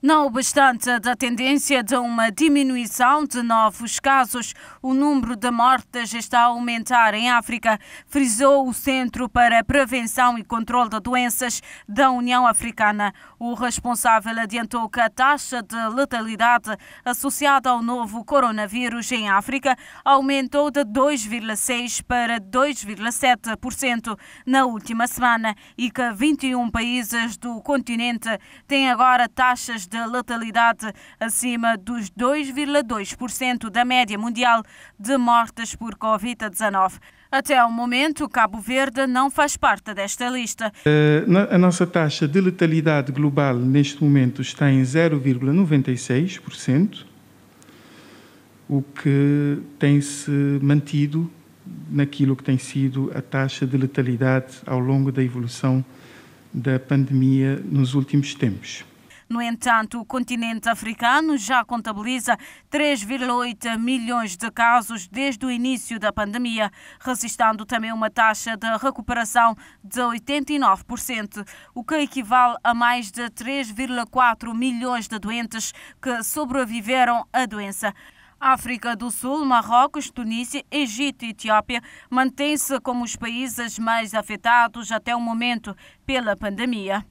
Não obstante a tendência de uma diminuição de novos casos, o número de mortes está a aumentar em África, frisou o Centro para a Prevenção e Controle de Doenças da União Africana. O responsável adiantou que a taxa de letalidade associada ao novo coronavírus em África aumentou de 2,6% para 2,7% na última semana e que 21 países do continente têm agora taxas de letalidade acima dos 2,2% da média mundial de mortes por Covid-19. Até ao momento, Cabo Verde não faz parte desta lista. Eh, a nossa taxa de letalidade global neste momento está em 0,96%, o que tem-se mantido naquilo que tem sido a taxa de letalidade ao longo da evolução da pandemia nos últimos tempos. No entanto, o continente africano já contabiliza 3,8 milhões de casos desde o início da pandemia, registrando também uma taxa de recuperação de 89%, o que equivale a mais de 3,4 milhões de doentes que sobreviveram à doença. África do Sul, Marrocos, Tunísia, Egito e Etiópia mantêm-se como os países mais afetados até o momento pela pandemia.